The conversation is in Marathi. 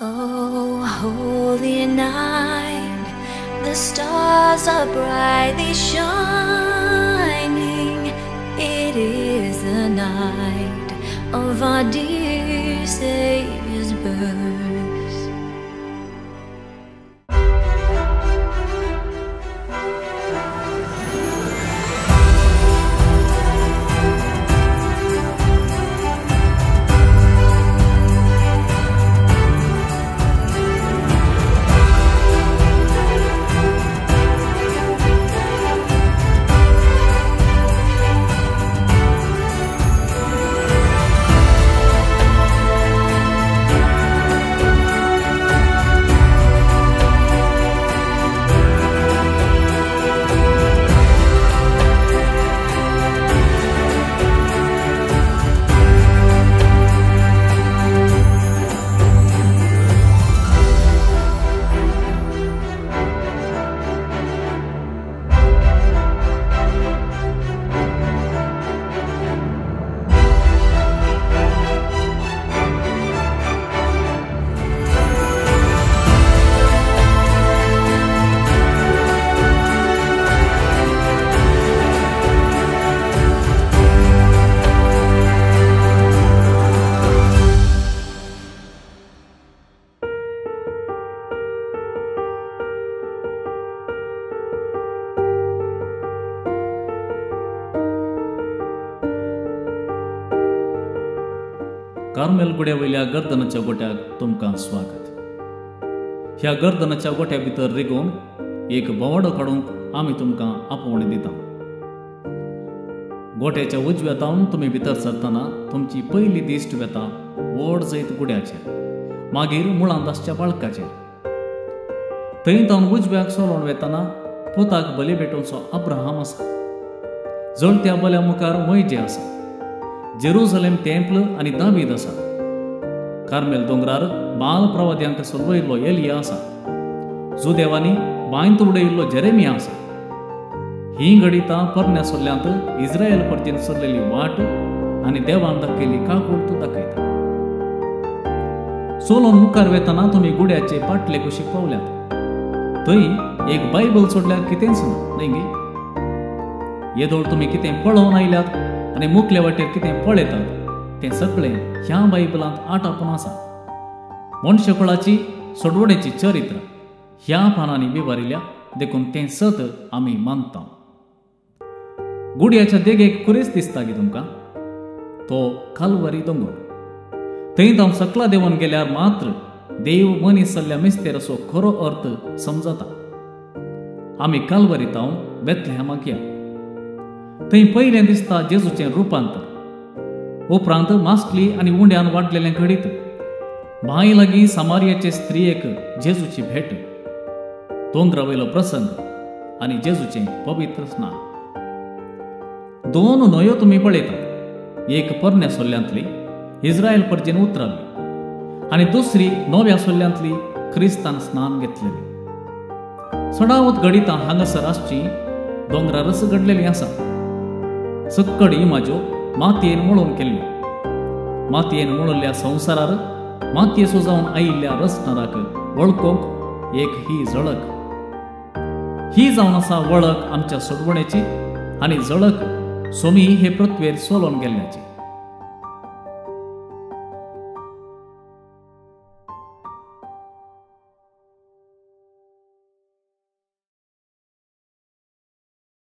Oh, holy night, the stars are brightly shining. It is the night of our dear Savior's birth. Carmel गुड्या वयल्या गर्दनाच्या गोट्याक तुमकां स्वागत. ह्या गर्दनाच्या गोट्या भितर रिगोवन एक बोवाडो काडूंक आमी तुमकां आपोवणी दिता. गोट्याच्या उजव्या तावन तुमी भितर सरतना तुमची पयली दिश्ट वेता व्हड जैत गुड्याचेर मागीर मुळांत आसच्या बाळकाचेर थंय तावन उजव्याक सोलोवन वेतना पुताक बली भेटोवचो अब्राहाम आसा. जळत्या बल्या मुखार मैजे आसा. जेरुसलेम टेंपल आनी दावीद आसा कार्मेल दोंगरार बाल प्रवाद्यांक सलवयल्लो एलिया आसा जुदेवानी बांयंत उडयल्लो जेरेमिया आसा ही गडितां परण्या सोल्ल्यांत इस्रायल परतीन सरलेली वाट आनी देवान दाखयली काकूळ तूं दाखयता सोलोन मुखार वेतना तुमी गुड्याचे पाटले कुशीक पावल्यात थंय एक बायबल सोडल्यार कितेंच ना न्हय गे येदोळ तुमी कितें पळोवन आयल्यात? आनी मुखले वाटेर कितें पळयतात तें सगळें ह्या बायबलांत आटापून आसा मनशकुळाची सोडवणेची चरित्र ह्या पानांनी विवरिल्या देखून तें सत आमी मानता गुडयाच्या देगेक कुरेस दिसता गे तुमकां? तो कालवरी दोंगर. थंय जावन सकला देवन गेल्यार मात्र देव मनीस जाल्ल्या मिस्तेर असो खरो अर्थ समजता. आमी कालवरी तावन बेतलेहमाक या. थंय पयलें दिसता जेजूचें रुपांतर. उपरांत मास्कली आनी उंड्यान वाडलेलें घडीत बांय लागीं सामारियाचे स्त्रियेक जेजूची भेट दोंगरावयलो प्रसंग आनी जेजूचें पवित्र स्नान. दोन न्हंयो तुमी पळयतात एक पोरण्या सोल्ल्यांतली इस्रायल परजेन उतरावली आनी दुसरी नव्या सोल्ल्यांतली क्रिस्तान स्नान घेतलेली. सडावत गडितां हांगासर आसची दोंगरारस घडलेली आसा. सक्कड इमाज्यो मातयेन मळोवन केल्ल्यो मातयेन मळल्ल्या संवसारार मातयेचो जावन आयिल्ल्या रसनाराक वळखोंक एक ही झळक. ही जावन आसा वळख आमच्या सोडवणेची आनी जळक सोमी हे पृथ्वेर सोलोन गेल्ल्याची.